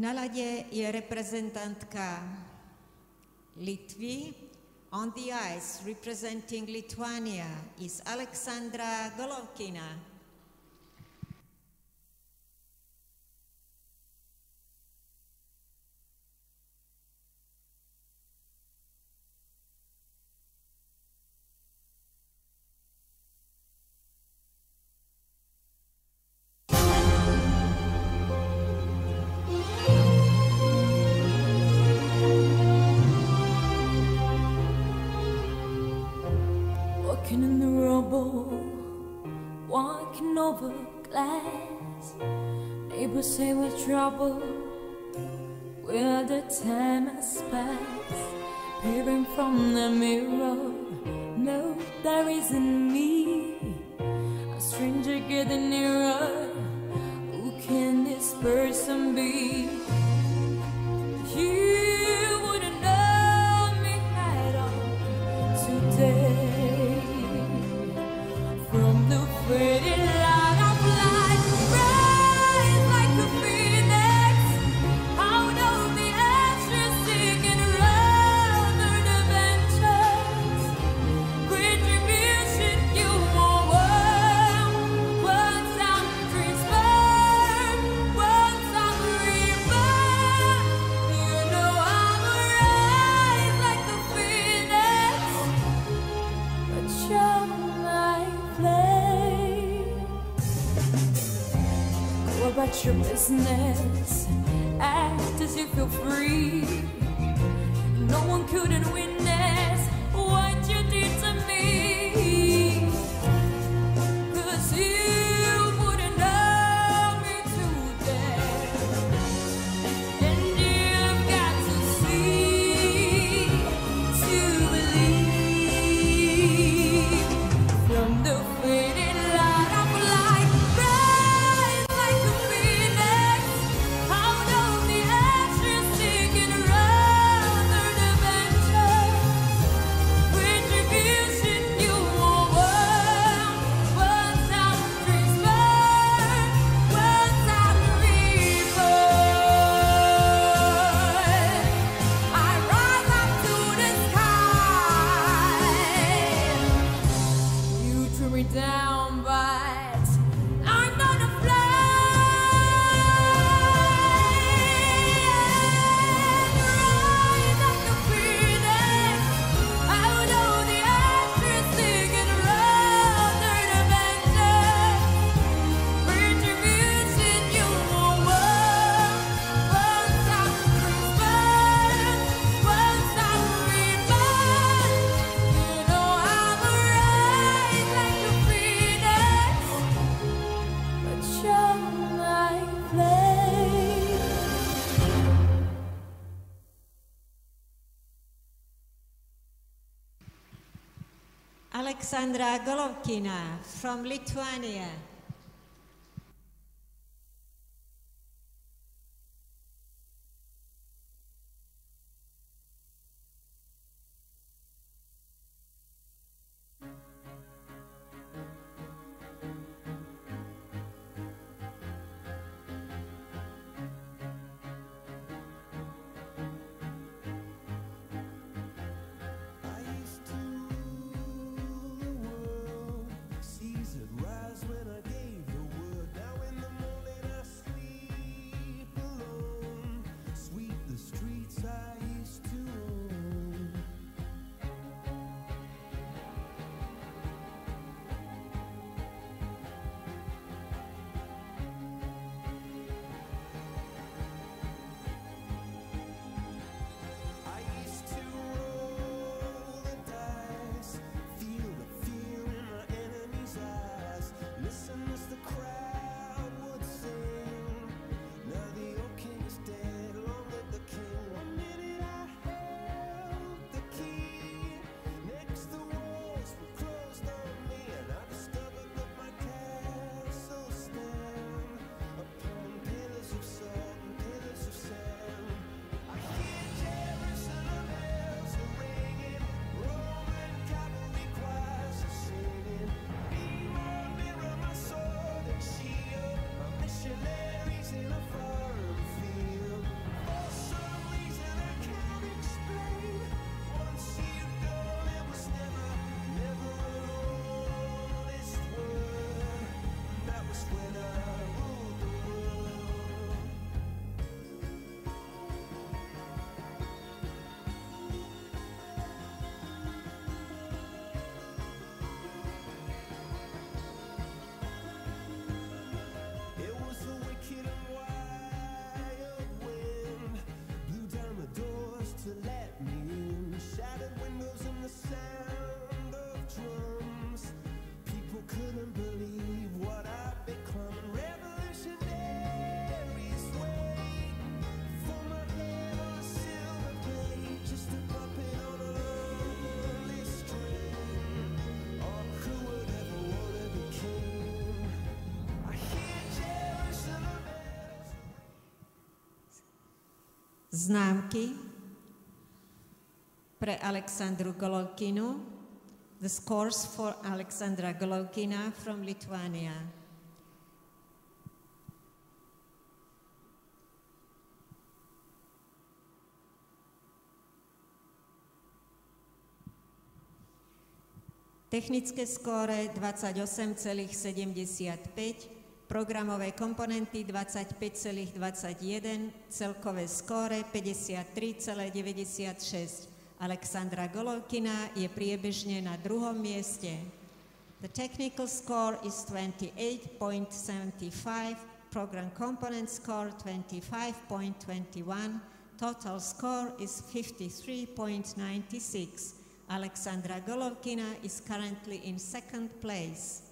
Na ladě je reprezentantka Litvy. On the ice, representing Lithuania, is Alexandra Golovkina. Walking in the rubble, walking over glass. Neighbors say we're trouble, where the time has passed. Peering from the mirror, no, there isn't me. A stranger getting nearer, who can this person be? You about your business. Act as you feel free. No one couldn't witness what you did to me. Alexandra Golovkina from Lithuania. Známky pre Alexandru Golovkinu. The scores for Alexandra Golovkina from Lithuania. Technické skóre 28,75, programové komponenty 25,21, celkové skóre 53,96. Alexandra Golovkina je priebežne na druhom mieste. The technical score is 28.75, program component score 25.21, total score is 53.96. Alexandra Golovkina is currently in second place.